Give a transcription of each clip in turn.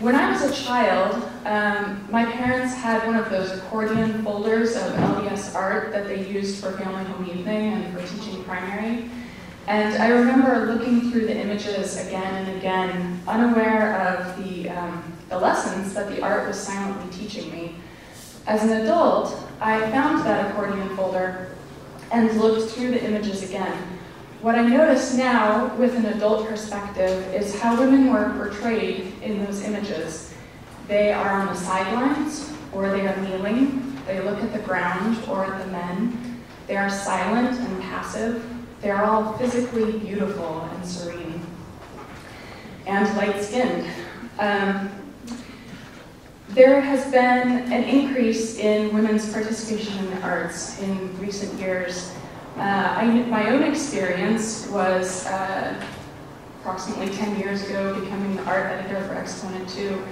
When I was a child, um, my parents had one of those accordion folders of LDS art that they used for family home evening and for teaching primary. And I remember looking through the images again and again, unaware of the, um, the lessons that the art was silently teaching me. As an adult, I found that accordion folder and looked through the images again. What I notice now, with an adult perspective, is how women were portrayed in those images. They are on the sidelines, or they are kneeling. They look at the ground or at the men. They are silent and passive. They are all physically beautiful and serene, and light-skinned. Um, there has been an increase in women's participation in the arts in recent years. Uh, I, my own experience was uh, approximately 10 years ago becoming the art editor for Exponent 2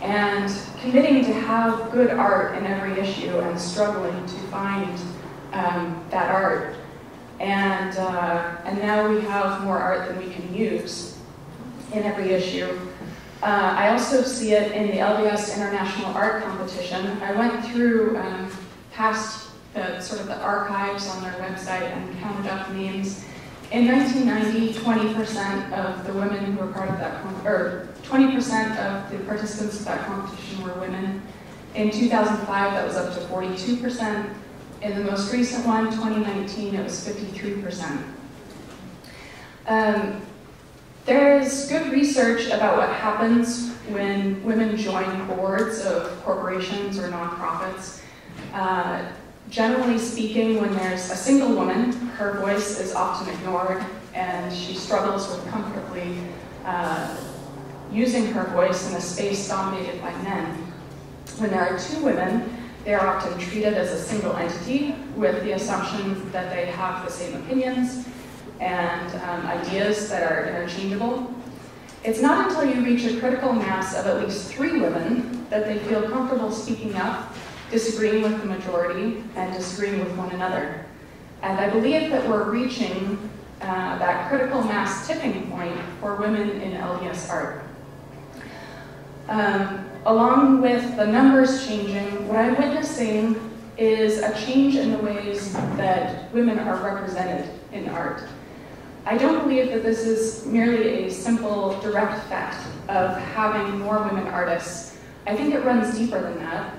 and committing to have good art in every issue and struggling to find um, that art. And, uh, and now we have more art than we can use in every issue. Uh, I also see it in the LDS International Art Competition. I went through um, past the sort of the archives on their website and counted up names. In 1990, 20% of the women who were part of that, or 20% of the participants of that competition were women. In 2005, that was up to 42%. In the most recent one, 2019, it was 53%. Um, there is good research about what happens when women join boards of corporations or nonprofits. Uh, generally speaking, when there's a single woman, her voice is often ignored and she struggles with comfortably uh, using her voice in a space dominated by men. When there are two women, they are often treated as a single entity with the assumption that they have the same opinions and um, ideas that are interchangeable. It's not until you reach a critical mass of at least three women that they feel comfortable speaking up, disagreeing with the majority, and disagreeing with one another. And I believe that we're reaching uh, that critical mass tipping point for women in LDS art. Um, along with the numbers changing, what I'm witnessing is a change in the ways that women are represented in art. I don't believe that this is merely a simple, direct effect of having more women artists. I think it runs deeper than that.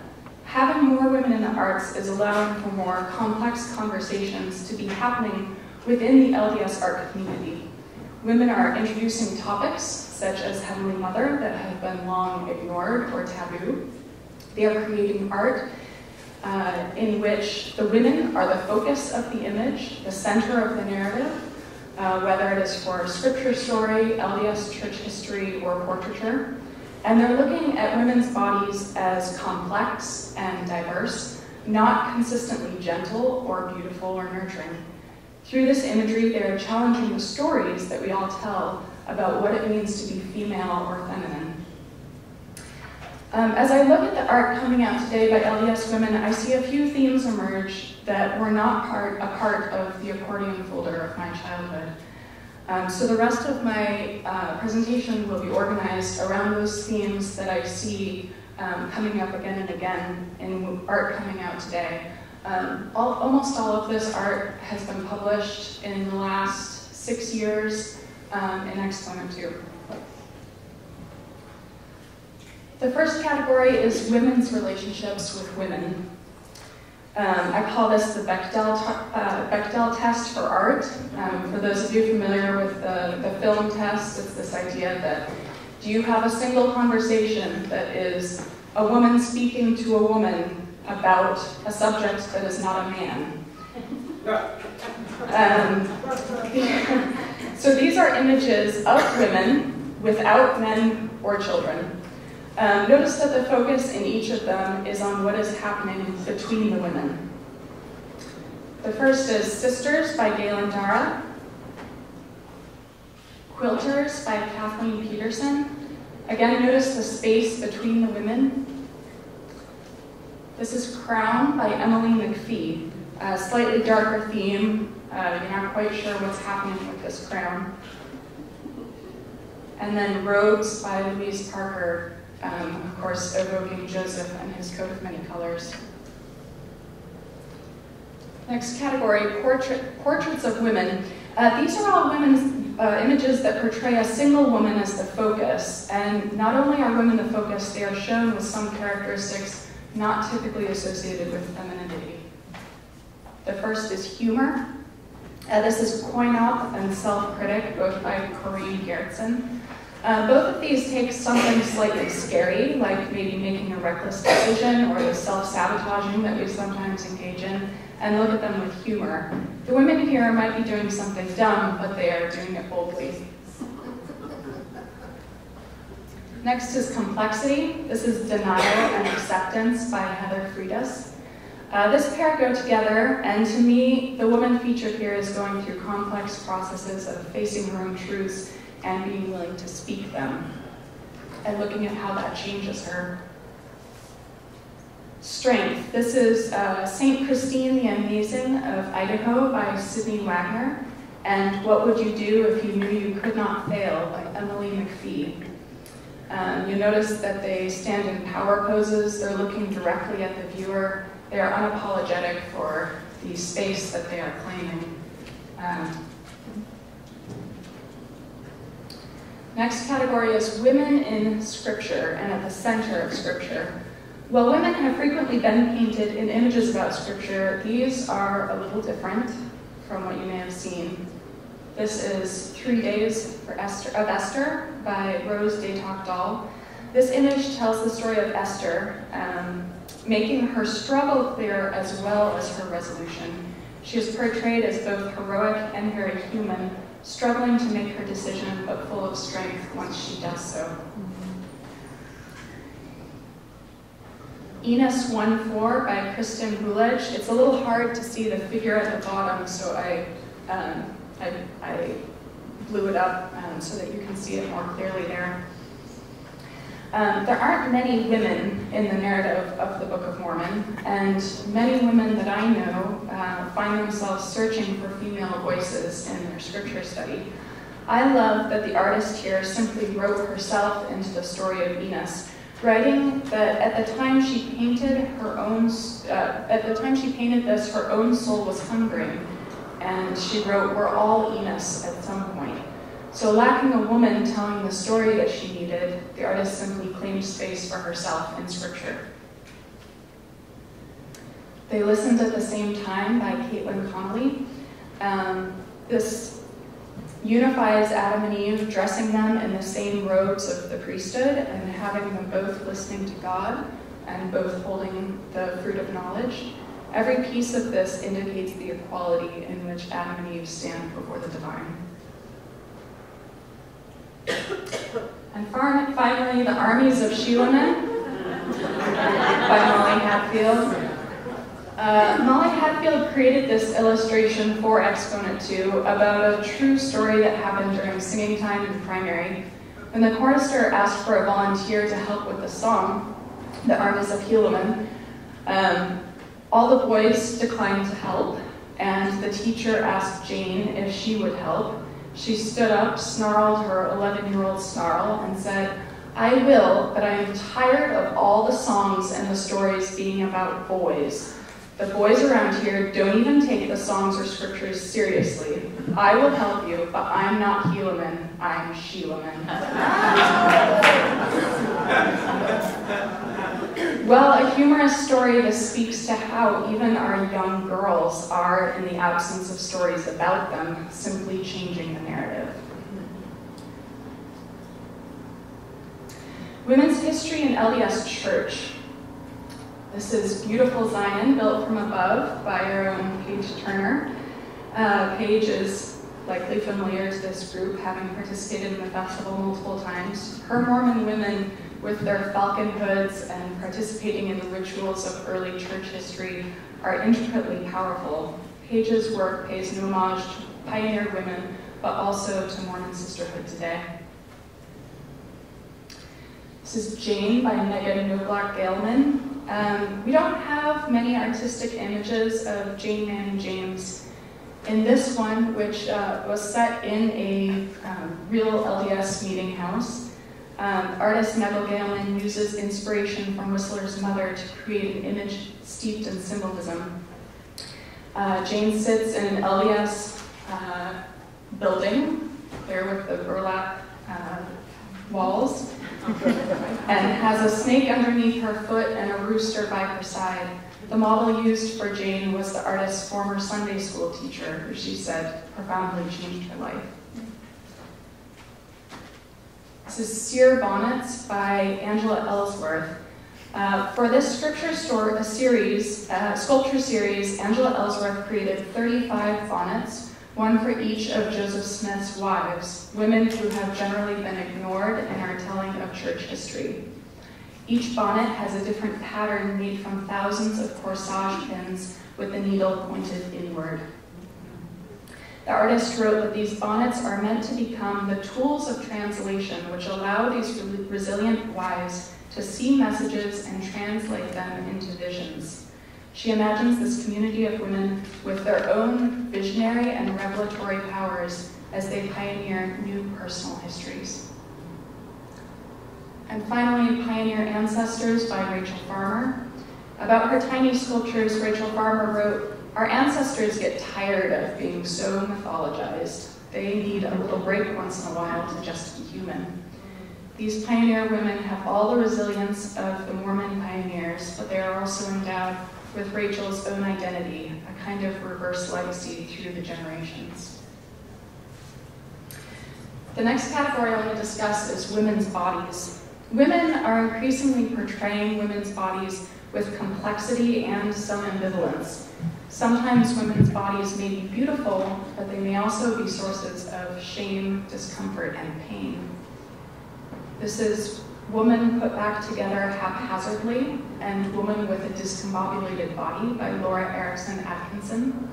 Having more women in the arts is allowing for more complex conversations to be happening within the LDS art community. Women are introducing topics such as Heavenly Mother that have been long ignored or taboo. They are creating art uh, in which the women are the focus of the image, the center of the narrative, uh, whether it is for scripture story, LDS church history, or portraiture. And they're looking at women's bodies as complex and diverse, not consistently gentle or beautiful or nurturing. Through this imagery, they are challenging the stories that we all tell about what it means to be female or feminine. Um, as I look at the art coming out today by LDS women, I see a few themes emerge that were not part, a part of the accordion folder of my childhood. Um, so the rest of my uh, presentation will be organized around those themes that I see um, coming up again and again in art coming out today. Um, all, almost all of this art has been published in the last six years um, in Exponent 2. The first category is women's relationships with women. Um, I call this the Bechdel, uh, Bechdel test for art. Um, for those of you familiar with the, the film test, it's this idea that do you have a single conversation that is a woman speaking to a woman about a subject that is not a man? Um, so these are images of women without men or children. Um, notice that the focus in each of them is on what is happening between the women. The first is Sisters by Galen Dara, Quilters by Kathleen Peterson. Again, notice the space between the women. This is Crown by Emily McPhee, a slightly darker theme. Uh, you're not quite sure what's happening with this crown. And then Robes by Louise Parker, um, of course, evoking Joseph and his coat of many colors. Next category, portrait, portraits of women. Uh, these are all women's uh, images that portray a single woman as the focus. And not only are women the focus, they are shown with some characteristics not typically associated with femininity. The first is humor. Uh, this is Coin Op and Self Critic, both by Corinne Gertsen. Uh, both of these take something slightly scary, like maybe making a reckless decision or the self-sabotaging that we sometimes engage in, and look at them with humor. The women here might be doing something dumb, but they are doing it boldly. Next is complexity. This is denial and acceptance by Heather Freitas. Uh, this pair go together, and to me, the woman featured here is going through complex processes of facing her own truths and being willing to speak them, and looking at how that changes her. Strength. This is uh, St. Christine the Amazing of Idaho by Sydney Wagner, and What Would You Do If You Knew You Could Not Fail by Emily McPhee. Um, you notice that they stand in power poses, they're looking directly at the viewer, they are unapologetic for the space that they are claiming. Um, Next category is women in scripture and at the center of scripture. While women have frequently been painted in images about scripture, these are a little different from what you may have seen. This is Three Days Esther, of Esther by Rose Datoc Dall. This image tells the story of Esther, um, making her struggle clear as well as her resolution. She is portrayed as both heroic and very human, struggling to make her decision, but full of strength once she does so. Enos 1-4 by Kristen Hulej. It's a little hard to see the figure at the bottom, so I, um, I, I, blew it up um, so that you can see it more clearly there. Um, there aren't many women in the narrative of the Book of Mormon, and many women that I know uh, find themselves searching for female voices in their scripture study. I love that the artist here simply wrote herself into the story of Enos, writing that at the time she painted her own, uh, at the time she painted this, her own soul was hungering, and she wrote, "We're all Enos at some point." So lacking a woman telling the story that she needed, the artist simply claimed space for herself in scripture. They Listened at the Same Time by Caitlin Connolly. Um, this unifies Adam and Eve, dressing them in the same robes of the priesthood and having them both listening to God and both holding the fruit of knowledge. Every piece of this indicates the equality in which Adam and Eve stand before the divine. And finally, The Armies of Shulamit by Molly Hatfield. Uh, Molly Hatfield created this illustration for Exponent 2 about a true story that happened during singing time in primary. When the chorister asked for a volunteer to help with the song, The Armies of Helaman, um, all the boys declined to help, and the teacher asked Jane if she would help. She stood up, snarled her 11-year-old snarl, and said, I will, but I am tired of all the songs and the stories being about boys. The boys around here don't even take the songs or scriptures seriously. I will help you, but I'm not Helaman, I'm Shelaman. well, a humorous story that speaks to how even our young girls are, in the absence of stories about them, simply changing the narrative. Women's History in LDS Church this is Beautiful Zion, built from above by our own Paige Turner. Uh, Paige is likely familiar to this group, having participated in the festival multiple times. Her Mormon women, with their falcon hoods and participating in the rituals of early church history, are intricately powerful. Paige's work pays no homage to pioneer women, but also to Mormon sisterhood today. This is Jane by Megan Knobloch Geilman. Um, we don't have many artistic images of Jane and James. In this one, which uh, was set in a um, real LDS meeting house, Um, artist Neville Galen uses inspiration from Whistler's mother to create an image steeped in symbolism. Uh, Jane sits in an LDS uh, building, there with the burlap uh, walls, and has a snake underneath her foot and a rooster by her side. The model used for Jane was the artist's former Sunday school teacher, who she said profoundly changed her life. This is Seer Bonnets by Angela Ellsworth. Uh, for this scripture store, a series, uh, sculpture series, Angela Ellsworth created 35 bonnets, one for each of Joseph Smith's wives, women who have generally been ignored and are telling of church history. Each bonnet has a different pattern made from thousands of corsage pins with the needle pointed inward. The artist wrote that these bonnets are meant to become the tools of translation which allow these resilient wives to see messages and translate them into visions. She imagines this community of women with their own visionary and revelatory powers as they pioneer new personal histories. And finally, Pioneer Ancestors by Rachel Farmer. About her tiny sculptures, Rachel Farmer wrote, our ancestors get tired of being so mythologized. They need a little break once in a while to just be human. These pioneer women have all the resilience of the Mormon pioneers, but they are also endowed with Rachel's own identity, a kind of reverse legacy through the generations. The next category I want to discuss is women's bodies. Women are increasingly portraying women's bodies with complexity and some ambivalence. Sometimes women's bodies may be beautiful, but they may also be sources of shame, discomfort, and pain. This is Woman Put Back Together Haphazardly and Woman with a Discombobulated Body by Laura Erickson Atkinson.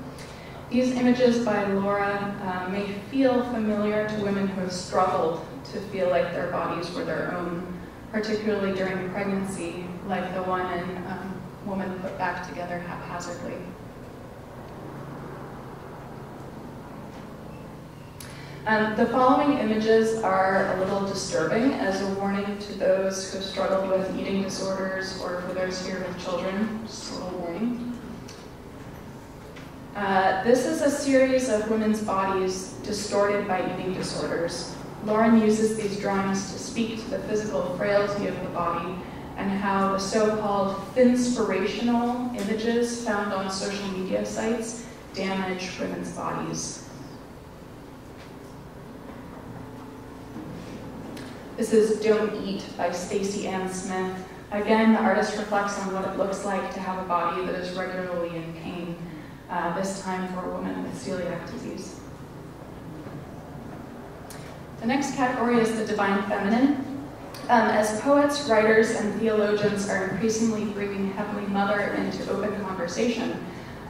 These images by Laura uh, may feel familiar to women who have struggled to feel like their bodies were their own, particularly during pregnancy, like the one in um, Woman Put Back Together Haphazardly. Um, the following images are a little disturbing as a warning to those who have struggled with eating disorders or for those here with children, just a little warning. Uh, this is a series of women's bodies distorted by eating disorders. Lauren uses these drawings to speak to the physical frailty of the body and how the so-called inspirational images found on social media sites damage women's bodies. This is Don't Eat by Stacy Ann Smith. Again, the artist reflects on what it looks like to have a body that is regularly in pain, uh, this time for a woman with celiac disease. The next category is the divine feminine. Um, as poets, writers, and theologians are increasingly bringing Heavenly Mother into open conversation,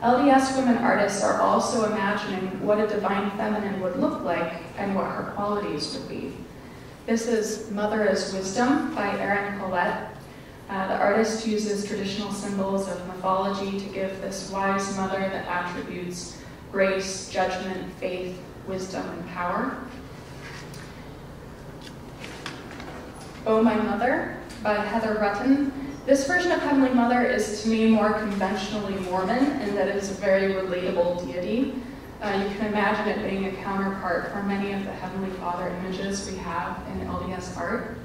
LDS women artists are also imagining what a divine feminine would look like and what her qualities would be. This is Mother as Wisdom by Erin Collette. Uh, the artist uses traditional symbols of mythology to give this wise mother the attributes grace, judgment, faith, wisdom, and power. Oh My Mother by Heather Rutten. This version of Heavenly Mother is to me more conventionally Mormon in that it is a very relatable deity. Uh, you can imagine it being a counterpart for many of the Heavenly Father images we have in LDS art.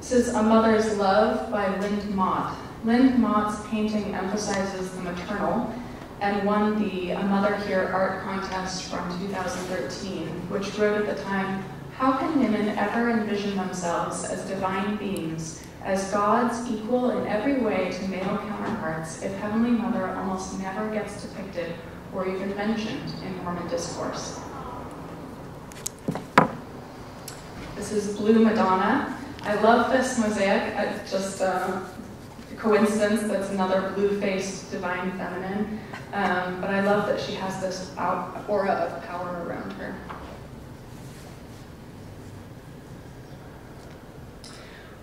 This is A Mother's Love by Lind Mott. Lind Mott's painting emphasizes the maternal and won the A Mother Here art contest from 2013, which wrote at the time, how can women ever envision themselves as divine beings, as gods equal in every way to male counterparts if Heavenly Mother almost never gets depicted or even mentioned in Mormon discourse. This is Blue Madonna. I love this mosaic. It's just uh, a coincidence that's another blue-faced divine feminine. Um, but I love that she has this aura of power around her.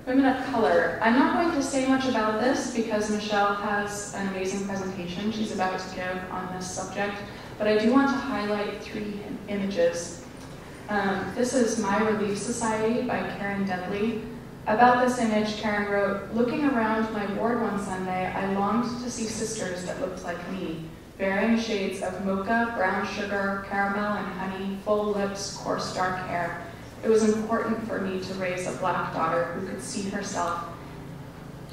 Women of color. I'm not going to say much about this because Michelle has an amazing presentation she's about to give on this subject, but I do want to highlight three images. Um, this is My Relief Society by Karen Dudley. About this image, Karen wrote, Looking around my ward one Sunday, I longed to see sisters that looked like me, varying shades of mocha, brown sugar, caramel, and honey, full lips, coarse dark hair. It was important for me to raise a black daughter who could see herself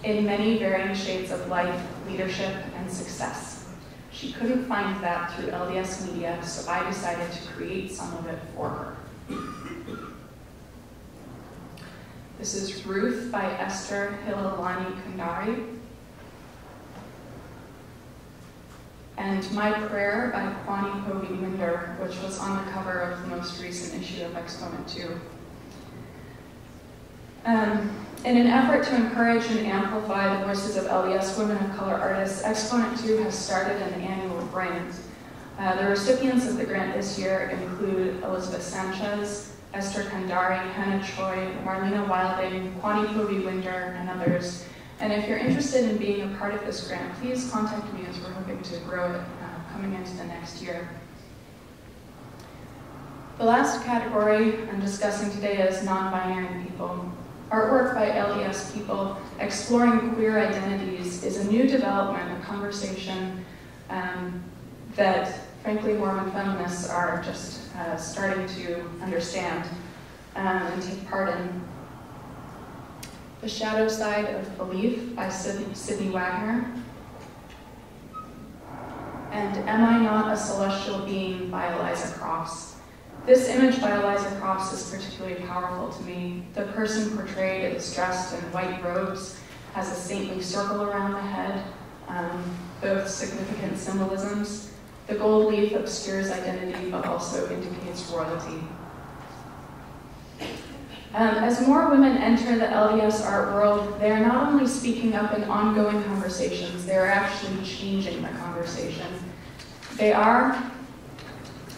in many varying shades of life, leadership, and success. She couldn't find that through LDS media, so I decided to create some of it for her. This is Ruth by Esther Hilalani Candari. And My Prayer by Kwani Povey Winder, which was on the cover of the most recent issue of Exponent 2. Um, in an effort to encourage and amplify the voices of LDS women of color artists, Exponent 2 has started an annual grant. Uh, the recipients of the grant this year include Elizabeth Sanchez, Esther Candari, Hannah Choi, Marlena Wilding, Kwani Povey Winder, and others. And if you're interested in being a part of this grant, please contact me as we're hoping to grow it uh, coming into the next year. The last category I'm discussing today is non-binary people. Artwork by LDS people exploring queer identities is a new development, a conversation um, that, frankly, Mormon feminists are just uh, starting to understand um, and take part in. The Shadow Side of Belief by Sydney Wagner. And Am I Not a Celestial Being by Eliza Crofts. This image by Eliza Crofts is particularly powerful to me. The person portrayed is dressed in white robes, has a saintly circle around the head, um, both significant symbolisms. The gold leaf obscures identity but also indicates royalty. Um, as more women enter the LDS art world, they are not only speaking up in ongoing conversations, they are actually changing the conversation. They are,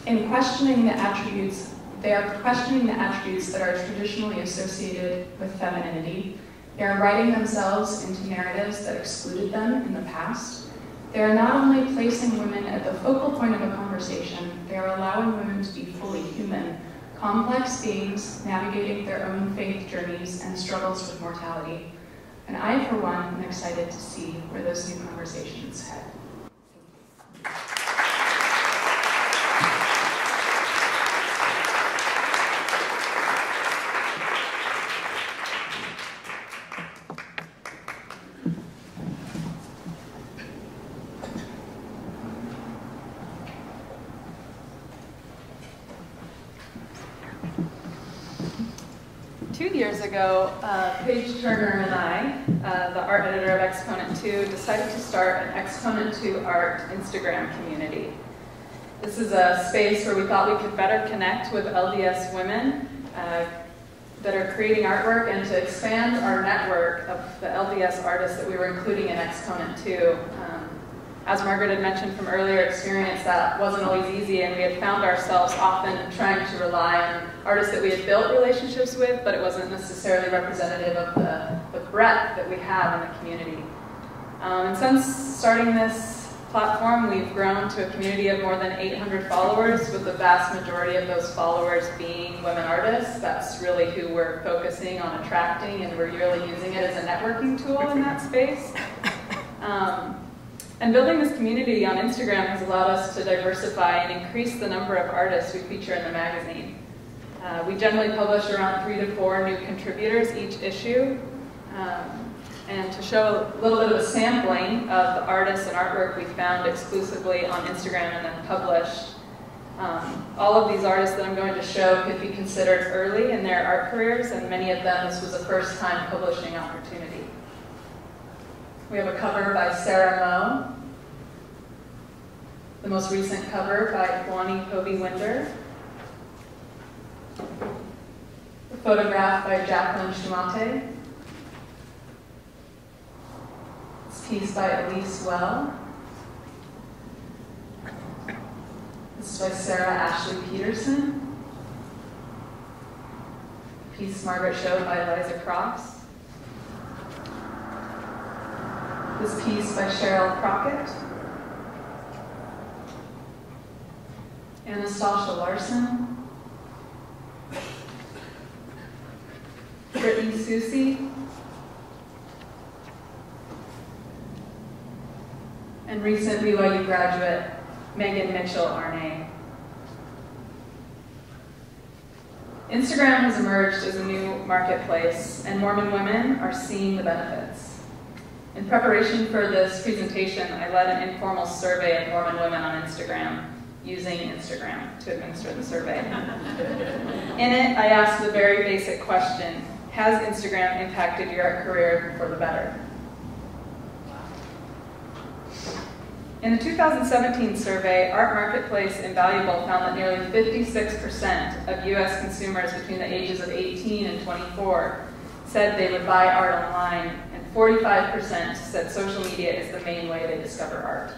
in questioning the attributes, they are questioning the attributes that are traditionally associated with femininity. They are writing themselves into narratives that excluded them in the past. They are not only placing women at the focal point of a conversation, they are allowing women to be fully human complex beings navigating their own faith journeys and struggles with mortality. And I, for one, am excited to see where those new conversations head. Ago, uh, Paige Turner and I, uh, the art editor of Exponent 2, decided to start an Exponent 2 art Instagram community. This is a space where we thought we could better connect with LDS women uh, that are creating artwork and to expand our network of the LDS artists that we were including in Exponent 2 as Margaret had mentioned from earlier experience, that wasn't always easy, and we had found ourselves often trying to rely on artists that we had built relationships with, but it wasn't necessarily representative of the, the breadth that we have in the community. Um, and since starting this platform, we've grown to a community of more than 800 followers, with the vast majority of those followers being women artists. That's really who we're focusing on attracting, and we're really using it as a networking tool in that space. Um, and building this community on Instagram has allowed us to diversify and increase the number of artists we feature in the magazine. Uh, we generally publish around three to four new contributors each issue. Um, and to show a little bit of a sampling of the artists and artwork we found exclusively on Instagram and then published, um, all of these artists that I'm going to show could be considered early in their art careers, and many of them this was a first time publishing opportunity. We have a cover by Sarah Moe. The most recent cover by Kwani Povey Winder. A photograph by Jacqueline Shumate. This piece by Elise Well. This is by Sarah Ashley Peterson. Piece Margaret showed by Eliza Crofts. This piece by Cheryl Crockett. Anastasia Larson. Brittany Susie, and recent BYU graduate Megan Mitchell Arnay. Instagram has emerged as a new marketplace, and Mormon women are seeing the benefits. In preparation for this presentation, I led an informal survey of Mormon women on Instagram, using Instagram to administer the survey. In it, I asked the very basic question, has Instagram impacted your career for the better? In the 2017 survey, Art Marketplace Invaluable found that nearly 56% of U.S. consumers between the ages of 18 and 24 said they would buy art online, 45% said social media is the main way they discover art.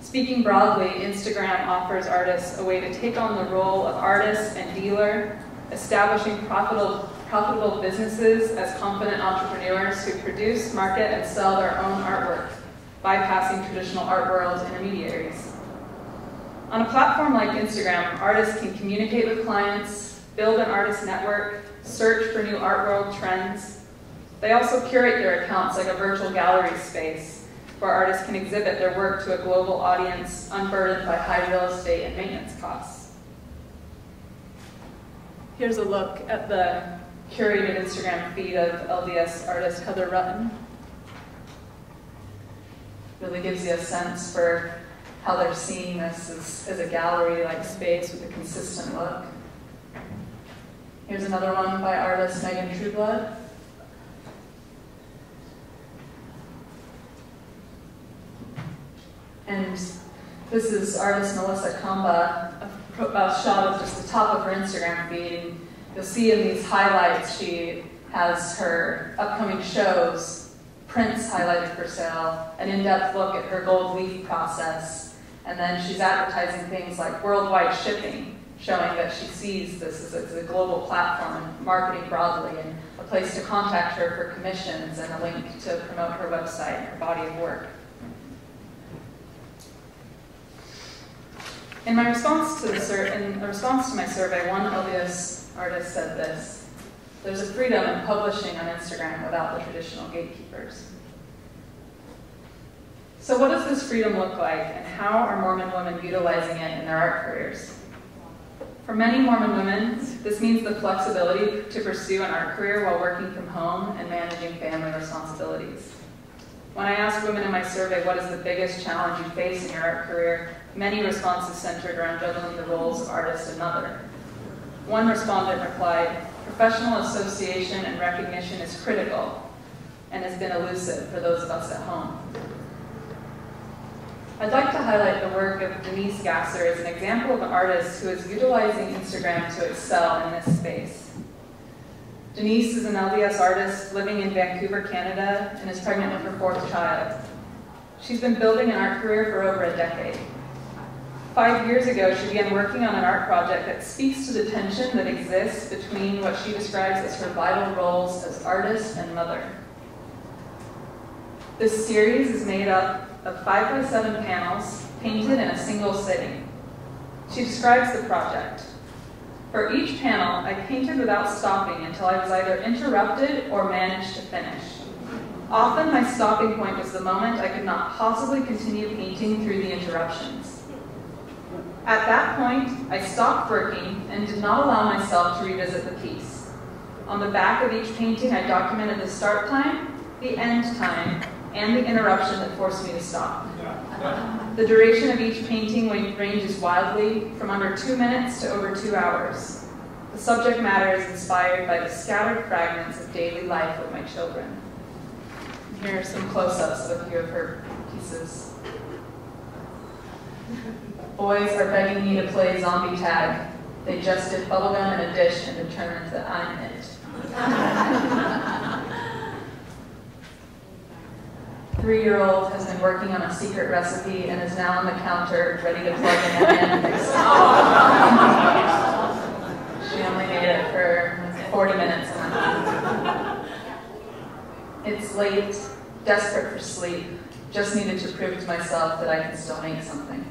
Speaking broadly, Instagram offers artists a way to take on the role of artist and dealer, establishing profitable, profitable businesses as confident entrepreneurs who produce, market, and sell their own artwork bypassing traditional art world intermediaries. On a platform like Instagram, artists can communicate with clients, build an artist network, search for new art world trends. They also curate their accounts like a virtual gallery space where artists can exhibit their work to a global audience unburdened by high real estate and maintenance costs. Here's a look at the curated Instagram feed of LDS artist Heather Rutten really gives you a sense for how they're seeing this as, as a gallery-like space with a consistent look. Here's another one by artist Megan Trueblood. And this is artist Melissa Tshikamba, a, a shot of just the top of her Instagram feed. You'll see in these highlights she has her upcoming shows prints highlighted for sale, an in-depth look at her gold leaf process, and then she's advertising things like worldwide shipping, showing that she sees this as a, global platform and marketing broadly and a place to contact her for commissions and a link to promote her website and her body of work. In my response to the in response to my survey, one LDS artist said this. There's a freedom in publishing on Instagram without the traditional gatekeepers. So what does this freedom look like, and how are Mormon women utilizing it in their art careers? For many Mormon women, this means the flexibility to pursue an art career while working from home and managing family responsibilities. When I asked women in my survey what is the biggest challenge you face in your art career, many responses centered around juggling the roles of artist and mother. One respondent replied, professional association and recognition is critical and has been elusive for those of us at home. I'd like to highlight the work of Denise Gasser as an example of an artist who is utilizing Instagram to excel in this space. Denise is an LDS artist living in Vancouver, Canada, and is pregnant with her fourth child. She's been building an art career for over a decade. Five years ago, she began working on an art project that speaks to the tension that exists between what she describes as her vital roles as artist and mother. This series is made up of five by seven panels painted in a single sitting. She describes the project. For each panel, I painted without stopping until I was either interrupted or managed to finish. Often my stopping point was the moment I could not possibly continue painting through the interruptions. At that point, I stopped working and did not allow myself to revisit the piece. On the back of each painting, I documented the start time, the end time, and the interruption that forced me to stop. The duration of each painting ranges wildly from under two minutes to over two hours. The subject matter is inspired by the scattered fragments of daily life of my children. Here are some close-ups of a few of her pieces. Boys are begging me to play zombie tag. They just did bubblegum in a dish and determined that I'm it. Three-year-old has been working on a secret recipe and is now on the counter ready to plug in a hand she only made it for 40 minutes It's late, desperate for sleep, just needed to prove to myself that I can still make something.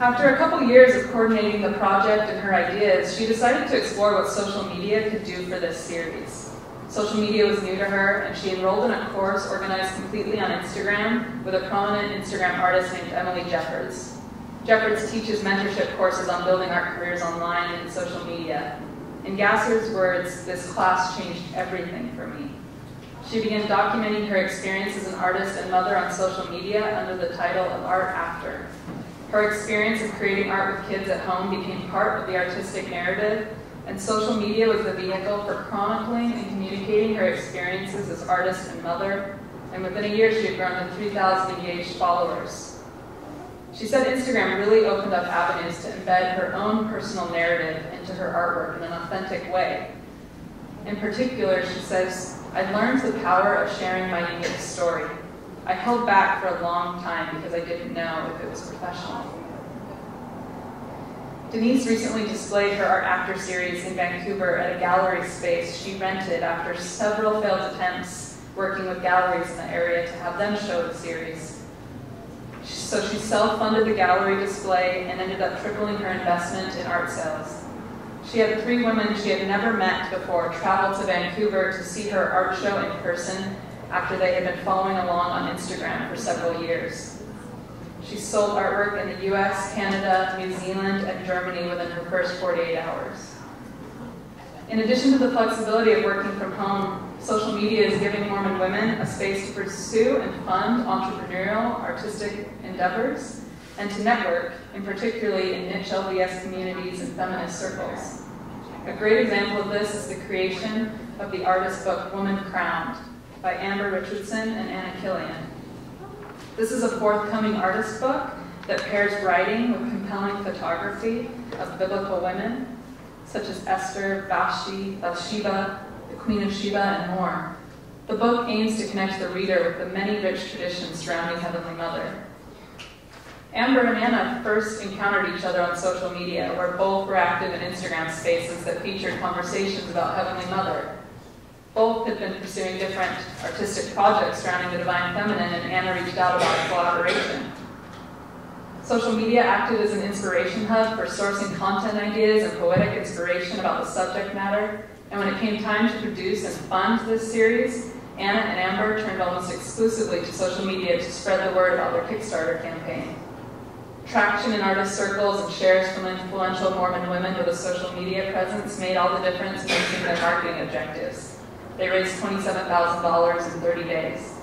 After a couple years of coordinating the project and her ideas, she decided to explore what social media could do for this series. Social media was new to her, and she enrolled in a course organized completely on Instagram with a prominent Instagram artist named Emily Jeffords. Jeffords teaches mentorship courses on building our careers online and social media. In Gasser's words, this class changed everything for me. She began documenting her experience as an artist and mother on social media under the title of Art After. Her experience of creating art with kids at home became part of the artistic narrative, and social media was the vehicle for chronicling and communicating her experiences as artist and mother, and within a year she had grown to 3,000 engaged followers. She said Instagram really opened up avenues to embed her own personal narrative into her artwork in an authentic way. In particular, she says, I learned the power of sharing my unique story. I held back for a long time because I didn't know if it was professional. Denise recently displayed her Art After series in Vancouver at a gallery space she rented after several failed attempts working with galleries in the area to have them show the series. So she self-funded the gallery display and ended up tripling her investment in art sales. She had three women she had never met before travel to Vancouver to see her art show in person after they had been following along on Instagram for several years. She sold artwork in the US, Canada, New Zealand, and Germany within her first 48 hours. In addition to the flexibility of working from home, social media is giving Mormon women a space to pursue and fund entrepreneurial, artistic endeavors, and to network, and particularly in niche LDS communities and feminist circles. A great example of this is the creation of the artist book Woman Crowned, by Amber Richardson and Anna Killian. This is a forthcoming artist book that pairs writing with compelling photography of biblical women, such as Esther, Vashti, Bathsheba, the Queen of Sheba, and more. The book aims to connect the reader with the many rich traditions surrounding Heavenly Mother. Amber and Anna first encountered each other on social media, where both were active in Instagram spaces that featured conversations about Heavenly Mother, both had been pursuing different artistic projects surrounding the divine feminine, and Anna reached out about collaboration. Social media acted as an inspiration hub for sourcing content ideas and poetic inspiration about the subject matter, and when it came time to produce and fund this series, Anna and Amber turned almost exclusively to social media to spread the word about their Kickstarter campaign. Traction in artist circles and shares from influential Mormon women with a social media presence made all the difference in reaching their marketing objectives. They raised $27,000 in 30 days.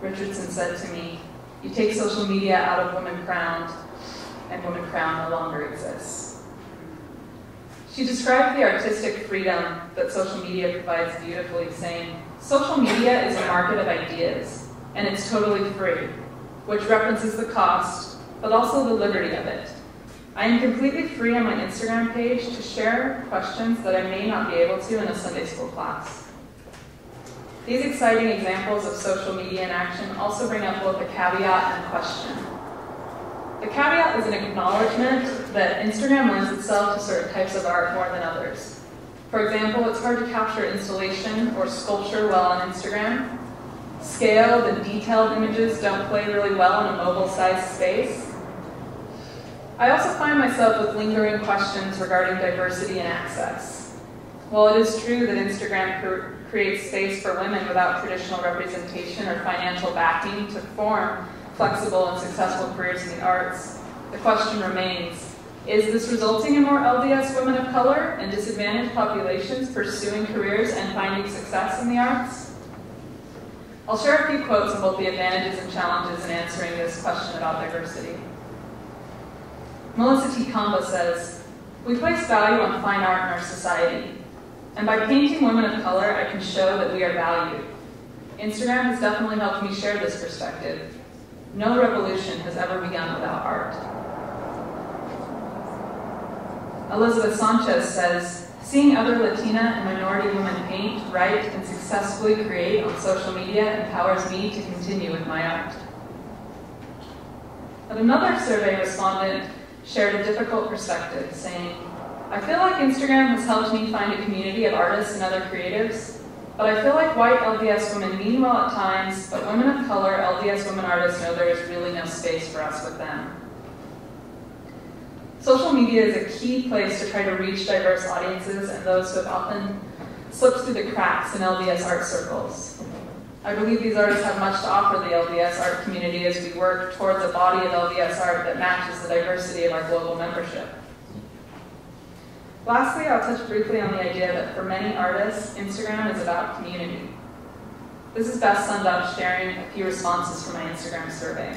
Richardson said to me, you take social media out of Woman Crowned, and Woman Crowned no longer exists. She described the artistic freedom that social media provides beautifully, saying, social media is a market of ideas, and it's totally free, which references the cost, but also the liberty of it. I am completely free on my Instagram page to share questions that I may not be able to in a Sunday school class. These exciting examples of social media in action also bring up both a caveat and a question. The caveat is an acknowledgement that Instagram lends itself to certain types of art more than others. For example, it's hard to capture installation or sculpture well on Instagram. Scaled and detailed images don't play really well in a mobile-sized space. I also find myself with lingering questions regarding diversity and access. While it is true that Instagram cr creates space for women without traditional representation or financial backing to form flexible and successful careers in the arts, the question remains, is this resulting in more LDS women of color and disadvantaged populations pursuing careers and finding success in the arts? I'll share a few quotes on both the advantages and challenges in answering this question about diversity. Melissa Tshikamba says, we place value on fine art in our society, and by painting women of color, I can show that we are valued. Instagram has definitely helped me share this perspective. No revolution has ever begun without art. Elizabeth Sanchez says, seeing other Latina and minority women paint, write, and successfully create on social media empowers me to continue with my art. But another survey respondent shared a difficult perspective, saying, I feel like Instagram has helped me find a community of artists and other creatives, but I feel like white LDS women mean well at times, but women of color, LDS women artists know there is really no space for us with them. Social media is a key place to try to reach diverse audiences and those who have often slipped through the cracks in LDS art circles. I believe these artists have much to offer the LDS art community as we work towards a body of LDS art that matches the diversity of our global membership. Lastly, I'll touch briefly on the idea that for many artists, Instagram is about community. This is best summed up sharing a few responses from my Instagram survey.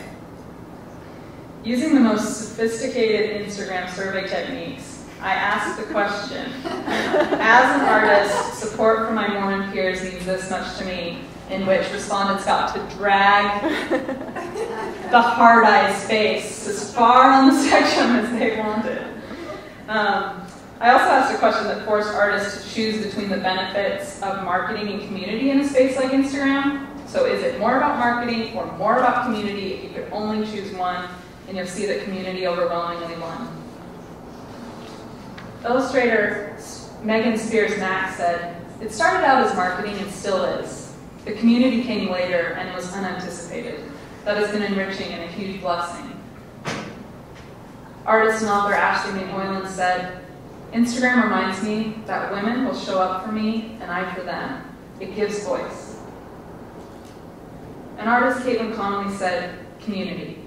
Using the most sophisticated Instagram survey techniques, I asked the question, as an artist, support from my Mormon peers means this much to me, in which respondents got to drag the hard-eyed space as far on the spectrum as they wanted. Um, I also asked a question that forced artists to choose between the benefits of marketing and community in a space like Instagram. So is it more about marketing or more about community? If you could only choose one, and you'll see that community overwhelmingly won. Illustrator Megan Spears Mack said, It started out as marketing and still is. The community came later and was unanticipated. That has been enriching and a huge blessing. Artist and author Ashley Mae Hoiland said, Instagram reminds me that women will show up for me and I for them. It gives voice. And artist Caitlin Connolly said, community.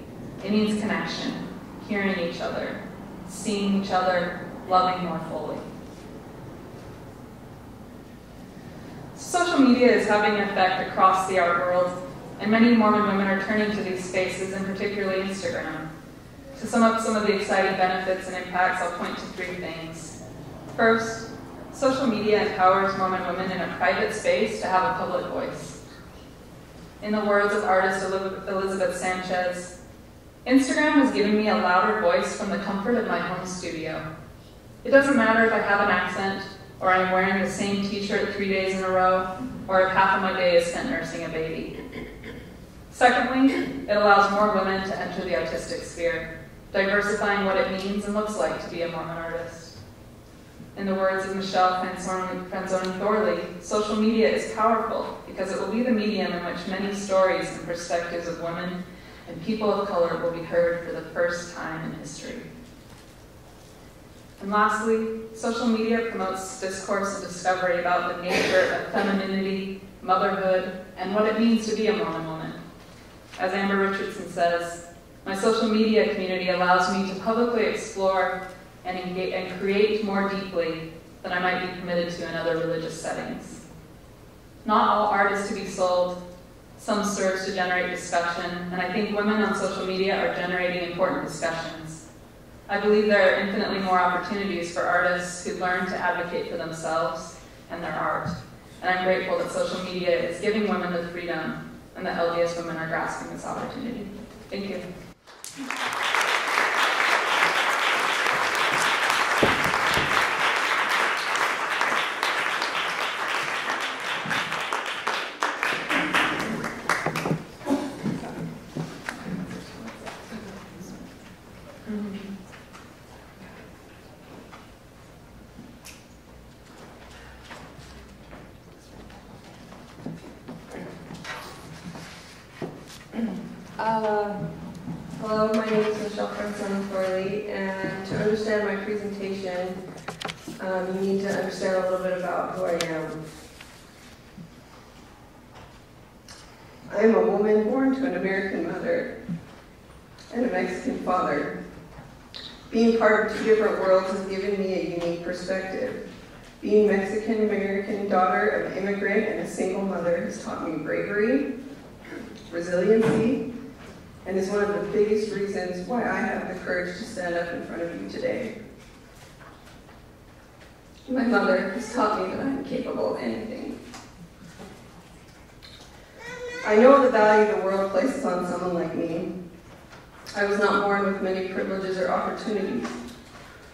It means connection, hearing each other, seeing each other, loving more fully. Social media is having an effect across the art world, and many Mormon women are turning to these spaces, and particularly Instagram. To sum up some of the exciting benefits and impacts, I'll point to three things. First, social media empowers Mormon women in a private space to have a public voice. In the words of artist Elizabeth Sanchez, Instagram has given me a louder voice from the comfort of my home studio. It doesn't matter if I have an accent, or I'm wearing the same t-shirt three days in a row, or if half of my day is spent nursing a baby. Secondly, it allows more women to enter the artistic sphere, diversifying what it means and looks like to be a Mormon artist. In the words of Michelle Franzoni Thorley, social media is powerful because it will be the medium in which many stories and perspectives of women and people of color will be heard for the first time in history. And lastly, social media promotes discourse and discovery about the nature of femininity, motherhood, and what it means to be a Mormon woman. As Amber Richardson says, my social media community allows me to publicly explore and, engage, and create more deeply than I might be permitted to in other religious settings. Not all art is to be sold, some serves to generate discussion, and I think women on social media are generating important discussions. I believe there are infinitely more opportunities for artists who learn to advocate for themselves and their art. And I'm grateful that social media is giving women the freedom and that LDS women are grasping this opportunity. Thank you. Uh, hello, my name is Michelle Franzoni Thorley, and to understand my presentation, um, you need to understand a little bit about who I am. I am a woman born to an American mother and a Mexican father. Being part of two different worlds has given me a unique perspective. Being Mexican American daughter of an immigrant and a single mother has taught me bravery, resiliency, and is one of the biggest reasons why I have the courage to stand up in front of you today. My mother has taught me that I am capable of anything. I know the value the world places on someone like me. I was not born with many privileges or opportunities.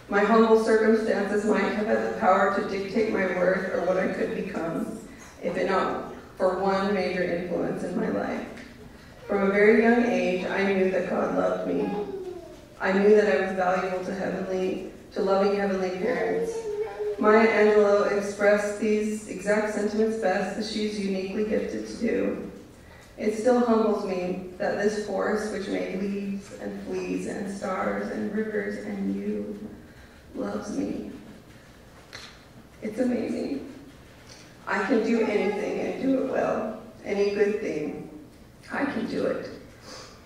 My humble circumstances might have had the power to dictate my worth or what I could become, if it not for one major influence in my life. From a very young age, I knew that God loved me. I knew that I was valuable to heavenly, to loving heavenly parents. Maya Angelou expressed these exact sentiments best as she is uniquely gifted to do. It still humbles me that this force, which made leaves and fleas and stars and rivers and you, loves me. It's amazing. I can do anything and do it well. Any good thing, I can do it.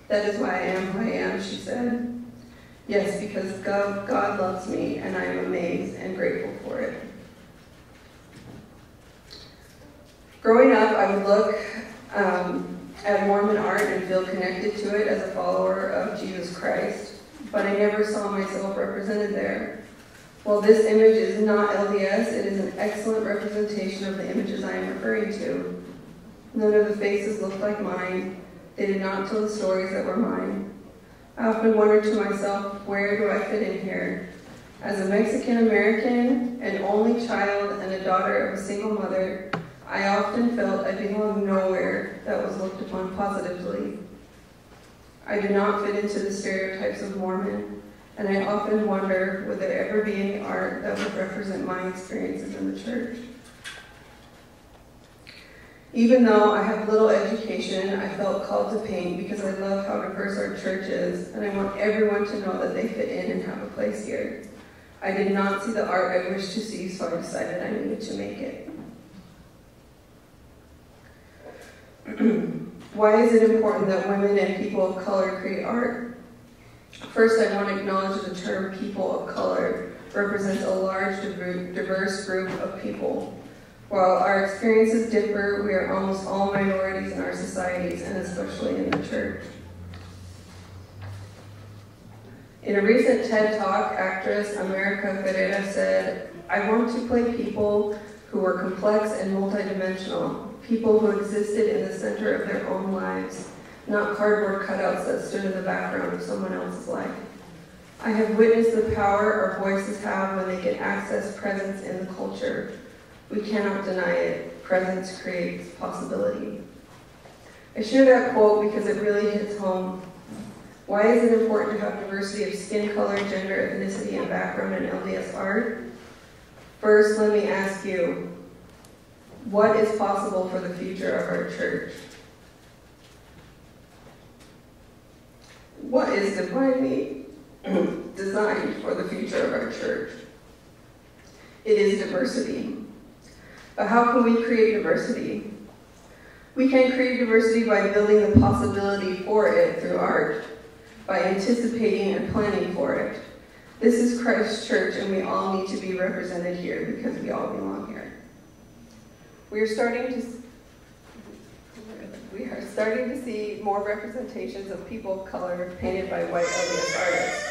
That is why I am who I am, she said. Yes, because God, God loves me and I am amazed and grateful for it. Growing up, I would look um, at Mormon art and feel connected to it as a follower of Jesus Christ, but I never saw myself represented there. While this image is not LDS, it is an excellent representation of the images I am referring to. None of the faces looked like mine. They did not tell the stories that were mine. I often wondered to myself, where do I fit in here? As a Mexican American, an only child, and a daughter of a single mother, I often felt I belonged nowhere that was looked upon positively. I do not fit into the stereotypes of Mormon, and I often wonder would there ever be any art that would represent my experiences in the church. Even though I have little education, I felt called to paint because I love how diverse our church is, and I want everyone to know that they fit in and have a place here. I did not see the art I wished to see, so I decided I needed to make it. Why is it important that women and people of color create art? First, I want to acknowledge that the term people of color represents a large, diverse group of people. While our experiences differ, we are almost all minorities in our societies, and especially in the church. In a recent TED Talk, actress America Ferrera said, I want to play people who were complex and multidimensional, people who existed in the center of their own lives, not cardboard cutouts that stood in the background of someone else's life. I have witnessed the power our voices have when they get access presence in the culture. We cannot deny it. Presence creates possibility. I share that quote because it really hits home. Why is it important to have diversity of skin color, gender, ethnicity, and background in LDS art? First, let me ask you, what is possible for the future of our church? What is divinely designed for the future of our church? It is diversity. But how can we create diversity? We can create diversity by building the possibility for it through art, by anticipating and planning for it. This is Christ's church, and we all need to be represented here because we all belong here. We are starting to we are starting to see more representations of people of color painted by white LDS artists.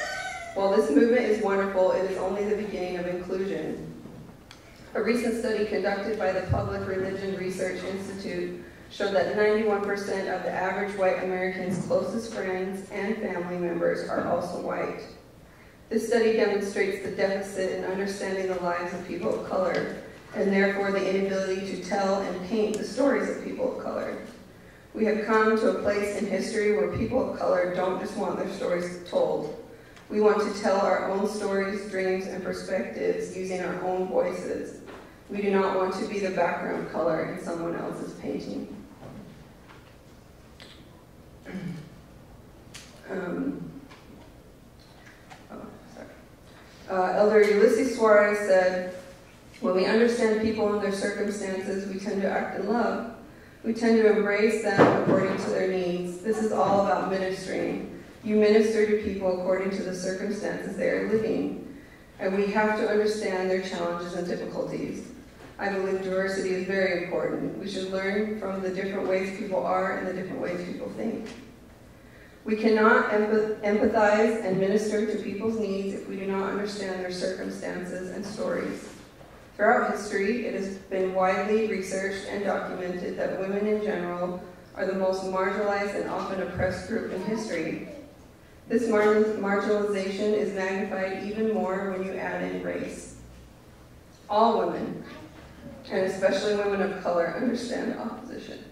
While this movement is wonderful, it is only the beginning of inclusion. A recent study conducted by the Public Religion Research Institute showed that 91% of the average white American's closest friends and family members are also white. This study demonstrates the deficit in understanding the lives of people of color, and therefore the inability to tell and paint the stories of people of color. We have come to a place in history where people of color don't just want their stories told. We want to tell our own stories, dreams, and perspectives using our own voices. We do not want to be the background color in someone else's painting. Um, oh, sorry. Uh, Elder Ulisses Soares said, when we understand people and their circumstances, we tend to act in love. We tend to embrace them according to their needs. This is all about ministering. You minister to people according to the circumstances they are living. And we have to understand their challenges and difficulties. I believe diversity is very important. We should learn from the different ways people are and the different ways people think. We cannot empathize and minister to people's needs if we do not understand their circumstances and stories. Throughout history, it has been widely researched and documented that women in general are the most marginalized and often oppressed group in history. This mar marginalization is magnified even more when you add in race. All women, and especially women of color, understand opposition.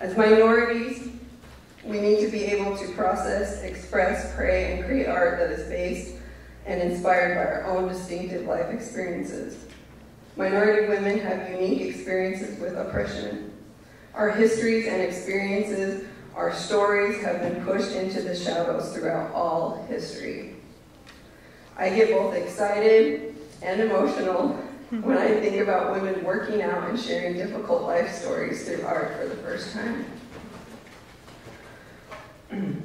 As minorities, we need to be able to process, express, pray, and create art that is based and inspired by our own distinctive life experiences. Minority women have unique experiences with oppression. Our histories and experiences, our stories have been pushed into the shadows throughout all history. I get both excited and emotional when I think about women working out and sharing difficult life stories through art for the first time.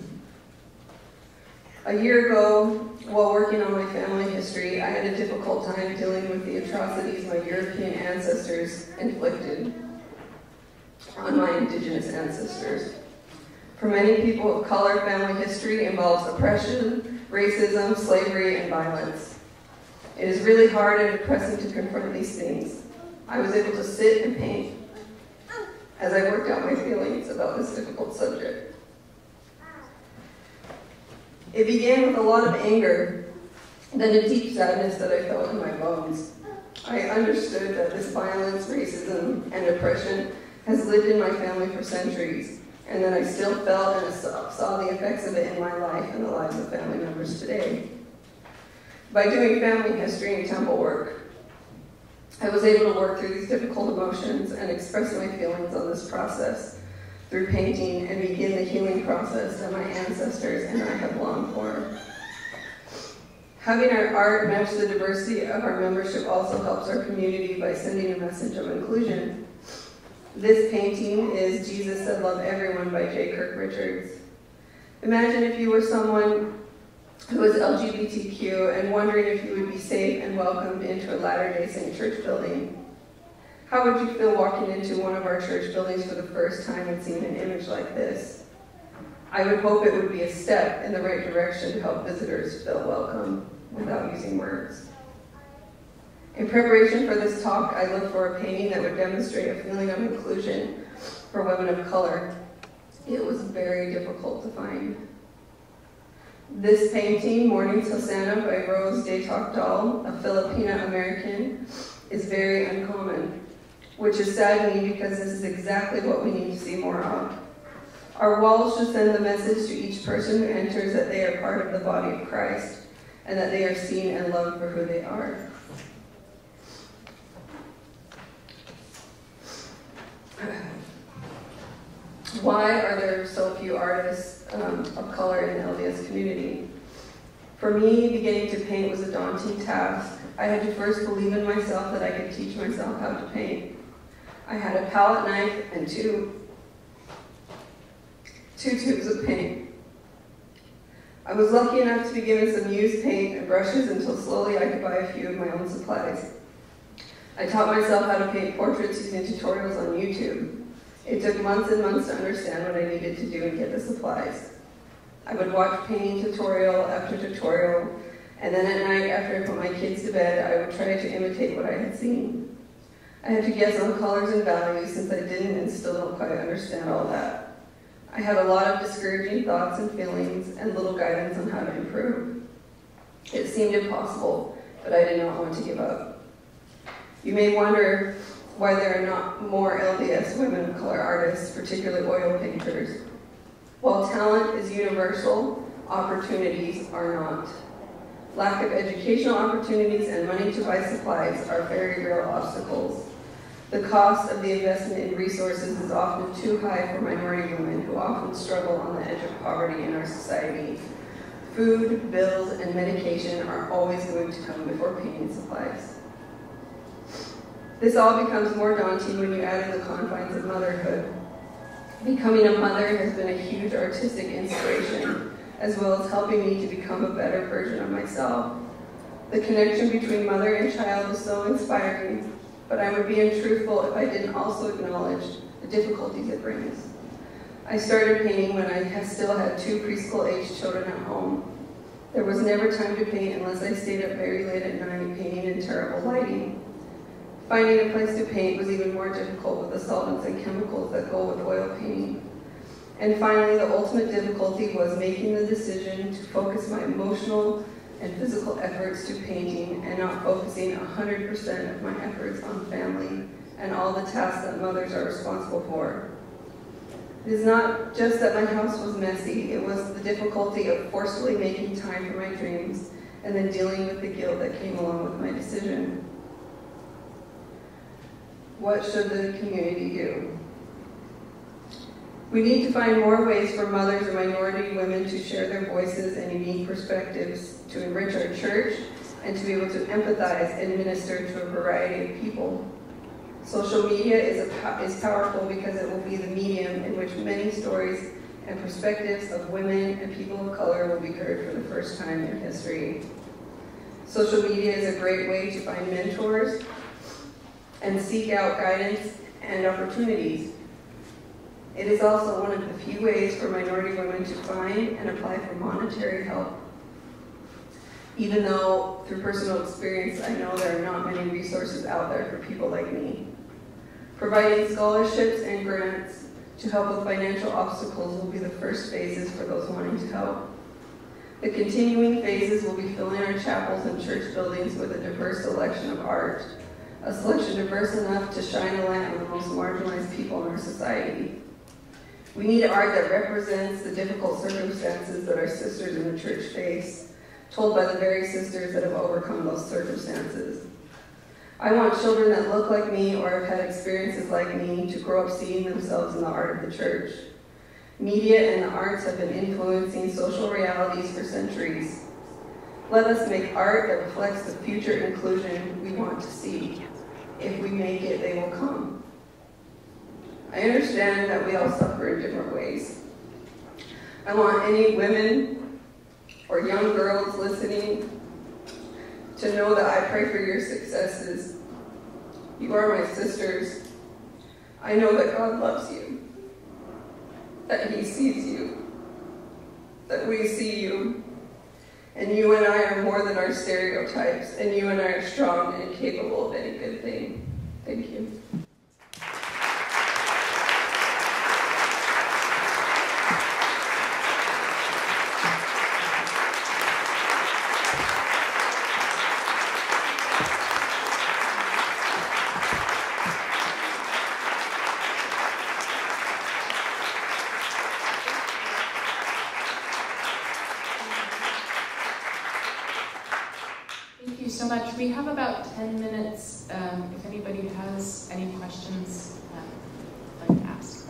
A year ago, while working on my family history, I had a difficult time dealing with the atrocities my European ancestors inflicted on my indigenous ancestors. For many people of color, family history involves oppression, racism, slavery, and violence. It is really hard and depressing to confront these things. I was able to sit and paint as I worked out my feelings about this difficult subject. It began with a lot of anger, then a deep sadness that I felt in my bones. I understood that this violence, racism, and oppression has lived in my family for centuries, and that I still felt and saw the effects of it in my life and the lives of family members today. By doing family history and temple work, I was able to work through these difficult emotions and express my feelings on this process through painting and begin the healing process that my ancestors and I have longed for. Having our art match the diversity of our membership also helps our community by sending a message of inclusion. This painting is Jesus Said Love Everyone by J. Kirk Richards. Imagine if you were someone who is LGBTQ and wondering if you would be safe and welcomed into a Latter-day Saint church building. How would you feel walking into one of our church buildings for the first time and seeing an image like this? I would hope it would be a step in the right direction to help visitors feel welcome without using words. In preparation for this talk, I looked for a painting that would demonstrate a feeling of inclusion for women of color. It was very difficult to find. This painting, Morning's Hosanna by Rose Datoc Dall, a Filipina American, is very uncommon, which is saddening because this is exactly what we need to see more of. Our walls should send the message to each person who enters that they are part of the body of Christ and that they are seen and loved for who they are. Why are there so few artists um, of color in the LDS community? For me, beginning to paint was a daunting task. I had to first believe in myself that I could teach myself how to paint. I had a palette knife and two, two tubes of paint. I was lucky enough to be given some used paint and brushes until slowly I could buy a few of my own supplies. I taught myself how to paint portraits using tutorials on YouTube. It took months and months to understand what I needed to do and get the supplies. I would watch painting tutorial after tutorial, and then at night after I put my kids to bed, I would try to imitate what I had seen. I had to guess on colors and values since I didn't and still don't quite understand all that. I had a lot of discouraging thoughts and feelings and little guidance on how to improve. It seemed impossible, but I did not want to give up. You may wonder why there are not more LDS women of color artists, particularly oil painters. While talent is universal, opportunities are not. Lack of educational opportunities and money to buy supplies are very real obstacles. The cost of the investment in resources is often too high for minority women who often struggle on the edge of poverty in our society. Food, bills, and medication are always going to come before painting supplies. This all becomes more daunting when you add in the confines of motherhood. Becoming a mother has been a huge artistic inspiration, as well as helping me to become a better version of myself. The connection between mother and child is so inspiring, but I would be untruthful if I didn't also acknowledge the difficulties it brings. I started painting when I still had two preschool-aged children at home. There was never time to paint unless I stayed up very late at night painting in terrible lighting. Finding a place to paint was even more difficult with the solvents and chemicals that go with oil painting. And finally, the ultimate difficulty was making the decision to focus my emotional and physical efforts to painting and not focusing 100% of my efforts on family and all the tasks that mothers are responsible for. It is not just that my house was messy, it was the difficulty of forcefully making time for my dreams and then dealing with the guilt that came along with my decision. What should the community do? We need to find more ways for mothers and minority women to share their voices and unique perspectives to enrich our church and to be able to empathize and minister to a variety of people. Social media is, a, is powerful because it will be the medium in which many stories and perspectives of women and people of color will be heard for the first time in history. Social media is a great way to find mentors and seek out guidance and opportunities. It is also one of the few ways for minority women to find and apply for monetary help. Even though, through personal experience, I know there are not many resources out there for people like me. Providing scholarships and grants to help with financial obstacles will be the first phases for those wanting to help. The continuing phases will be filling our chapels and church buildings with a diverse selection of art, a selection diverse enough to shine a light on the most marginalized people in our society. We need art that represents the difficult circumstances that our sisters in the church face, told by the very sisters that have overcome those circumstances. I want children that look like me or have had experiences like me to grow up seeing themselves in the art of the church. Media and the arts have been influencing social realities for centuries. Let us make art that reflects the future inclusion we want to see. If we make it, they will come. I understand that we all suffer in different ways. I want any women or young girls listening to know that I pray for your successes. You are my sisters. I know that God loves you that he sees you, that we see you, and you and I are more than our stereotypes, and you and I are strong and capable of any good thing. Thank you. we have about 10 minutes um, if anybody has any questions um, like to ask.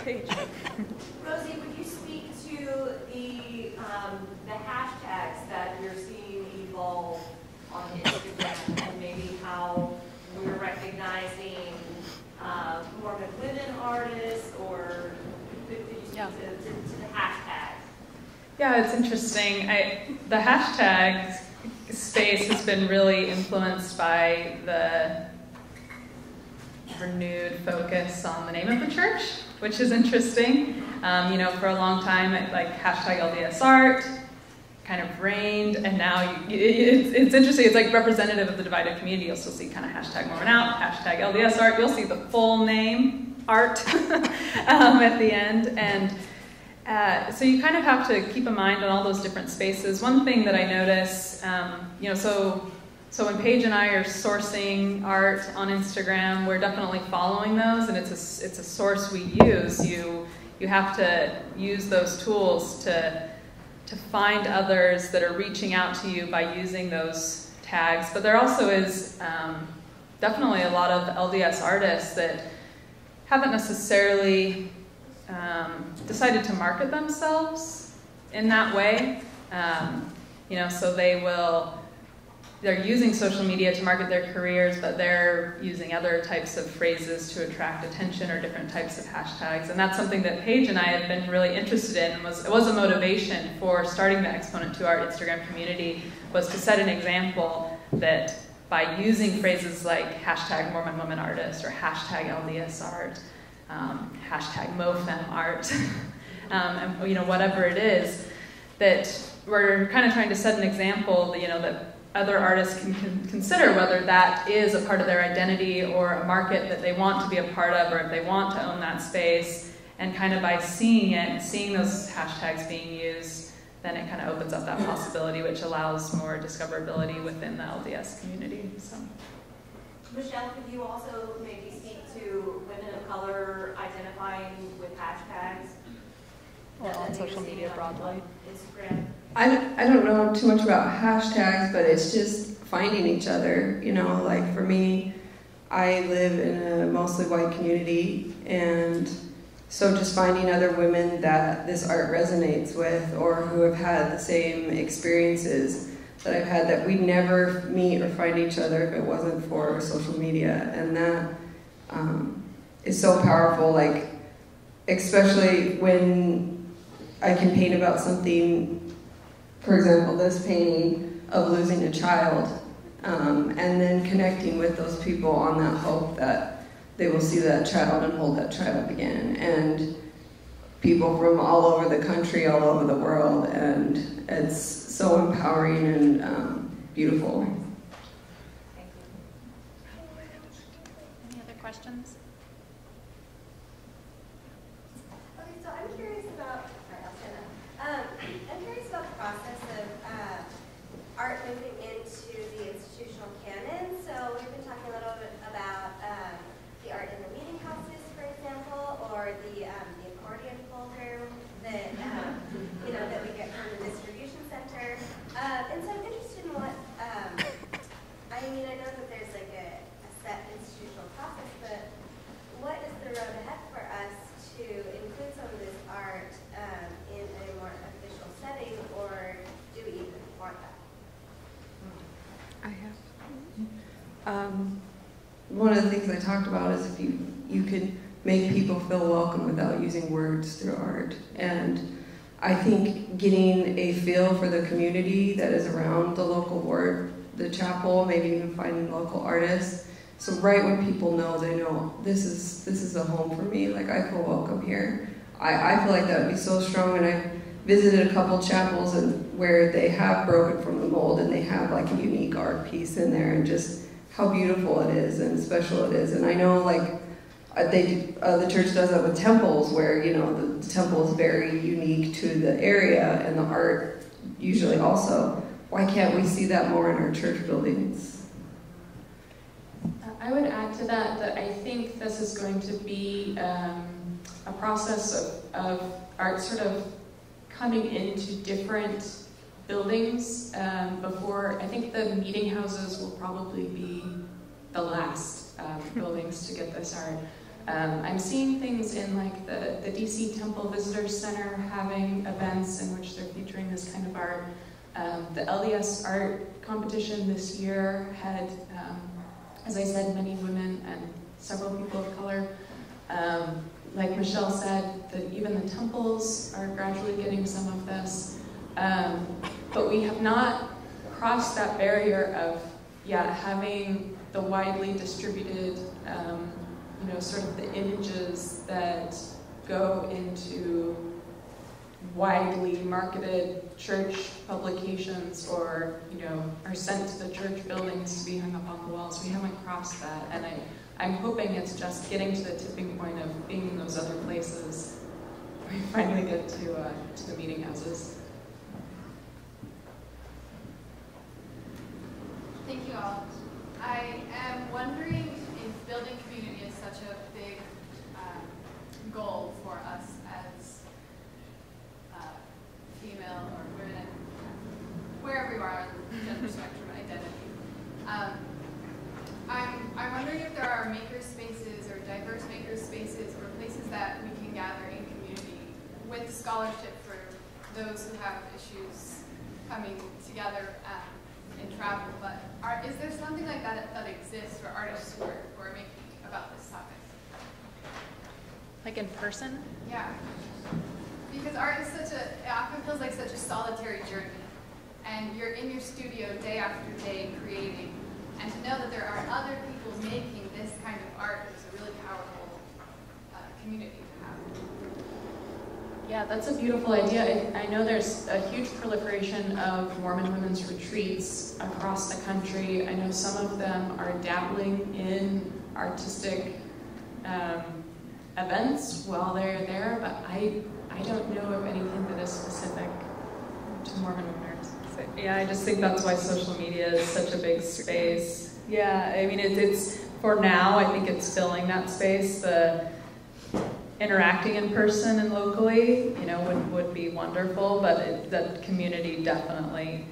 Yeah, Paige. Rosie, would you speak to the um, the hashtags that you're seeing evolve on Instagram and maybe how we're recognizing uh, Mormon women artists, or could, could you speak yeah. to, to, to, the hashtag? Yeah, it's interesting. I, the hashtag space has been really influenced by the renewed focus on the name of the church, which is interesting. Um, you know, for a long time, like hashtag LDS art, kind of reigned, and now you, it, it's, it's interesting. It's like representative of the divided community. You'll still see kind of hashtag Mormon out, hashtag LDS art. You'll see the full name art um, at the end, and uh, so you kind of have to keep in mind on all those different spaces. One thing that I notice, um, you know, so so when Paige and I are sourcing art on Instagram, we're definitely following those, and it's a it's a source we use. You you have to use those tools to to find others that are reaching out to you by using those tags. But there also is um, definitely a lot of LDS artists that haven't necessarily um, decided to market themselves in that way. Um, you know, so they will they're using social media to market their careers, but they're using other types of phrases to attract attention or different types of hashtags. And that's something that Paige and I have been really interested in and was, it was a motivation for starting the Exponent 2 Art Instagram community was to set an example that by using phrases like hashtag Mormon Woman Artist or hashtag LDS Art, um, hashtag MoFem Art, um, and you know, whatever it is, that we're kind of trying to set an example, that you know, that other artists can, can, consider whether that is a part of their identity or a market that they want to be a part of or if they want to own that space. And kind of by seeing it, seeing those hashtags being used, then it kind of opens up that possibility, which allows more discoverability within the LDS community. So. Michelle, could you also maybe speak to women of color identifying with hashtags? Well, on social media broadly. Instagram. I, I don't know too much about hashtags, but it's just finding each other. You know, like for me, I live in a mostly white community, and so just finding other women that this art resonates with or who have had the same experiences that I've had that we'd never meet or find each other if it wasn't for social media. And that um, is so powerful, like, especially when I can paint about something, for example, this painting of losing a child, um, and then connecting with those people on that hope that they will see that child and hold that child again. And people from all over the country, all over the world, and it's so empowering and um, beautiful. Any other questions? Okay, so I'm curious about, sorry, I'll stand up. Um, I'm curious about the process of, uh, art moving into the institutional canon. So we've been talking a little bit about, um, the art in the meeting houses, for example, or the, um, the accordion folder that, um, you know, that we get from the distribution center. Um, and so I'm interested in what, um, I mean, I know that there's like a, a set institutional process, but what is the road ahead for us to include some of this art um, in a more official setting, or do we even want that? I have. Um, one of the things I talked about is if you you could make people feel welcome without using words through art, and I think getting a feel for the community that is around the local ward, the chapel, maybe even finding local artists. So right when people know, they know this is this is a home for me. Like I feel welcome here. I, I feel like that would be so strong, and I visited a couple chapels and where they have broken from the mold and they have like a unique art piece in there and just how beautiful it is and special it is. And I know like uh, they uh, the church does that with temples where you know the, the temple is very unique to the area and the art usually also. Why can't we see that more in our church buildings? I would add to that that I think this is going to be um, a process of, of art sort of coming into different buildings um, before. I think the meeting houses will probably be the last um, buildings to get this art. Um, I'm seeing things in like the, the DC Temple Visitor Center having events in which they're featuring this kind of art. Um, the LDS art competition this year had, um, as I said, many women and several people of color. Um, like Michelle said, that even the temples are gradually getting some of this. Um, but we have not crossed that barrier of, yeah, having the widely distributed, um, you know, sort of the images that go into widely marketed church publications or, you know, are sent to the church buildings to be hung up on the walls. We haven't crossed that. And I, I'm hoping it's just getting to the tipping point of being in those other places. We finally get to, uh, to the meeting houses. Thank you all. I am wondering if building community is such a big um, goal for us as uh, female or women, wherever you are on the gender spectrum identity. Um, I'm, I'm wondering if there are maker spaces or diverse maker spaces or places that we can gather in community with scholarship for those who have issues coming together um, in travel. But are, is there something like that that exists for artists who are, who are making about this topic? Like in person? Yeah. Because art is such a, it often feels like such a solitary journey. And you're in your studio day after day creating. And to know that there are other people making this kind of art is a really powerful uh, community to have. Yeah, that's a beautiful idea. I, I know there's a huge proliferation of Mormon women's retreats across the country. I know some of them are dabbling in artistic um, events while they're there, but I, I don't know of anything that is specific to Mormon women. Yeah, I just think that's why social media is such a big space. Yeah, I mean, it, it's for now. I think it's filling that space. The interacting in person and locally, you know, would, would be wonderful, but it, the community definitely,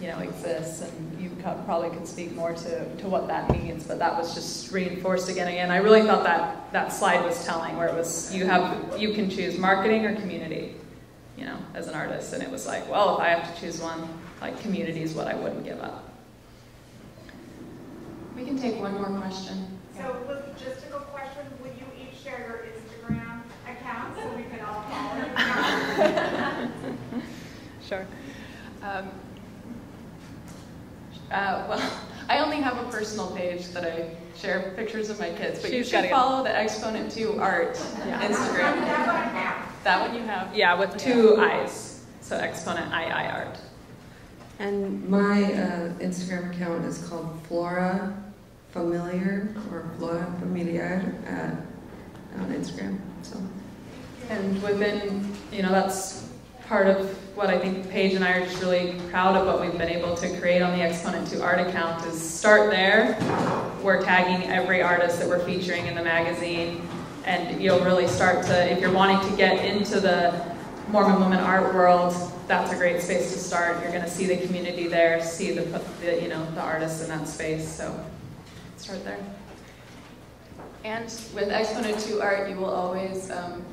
you know, exists, and you co- probably could speak more to, to what that means, but that was just reinforced again and again. I really thought that, that slide was telling, where it was, you have, you can choose marketing or community, you know, as an artist, and it was like, well, if I have to choose one, like, community is what I wouldn't give up. We can take one more question. So logistical question, would you each share your Instagram account so we could all follow you? Sure. Um, uh, well, I only have a personal page that I share pictures of my kids, but you She's should go. follow the Exponent 2 Art Yeah. Instagram. That one I have. That one you have? Yeah, with two eyes, so exponent I I art. And my uh, Instagram account is called Flora Familiar or Flora Familiar at, on Instagram. So And within, you know, that's part of what I think Paige and I are just really proud of what we've been able to create on the Exponent 2 Art account is start there. We're tagging every artist that we're featuring in the magazine. And you'll really start to, if you're wanting to get into the Mormon woman art world, that's a great space to start. You're going to see the community there, see the, the you know, the artists in that space. So start there. And with Exponent 2 Art, you will always um,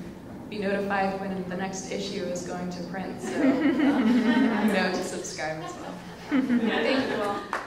be notified when the next issue is going to print, so um, you know to subscribe as well. Thank you all.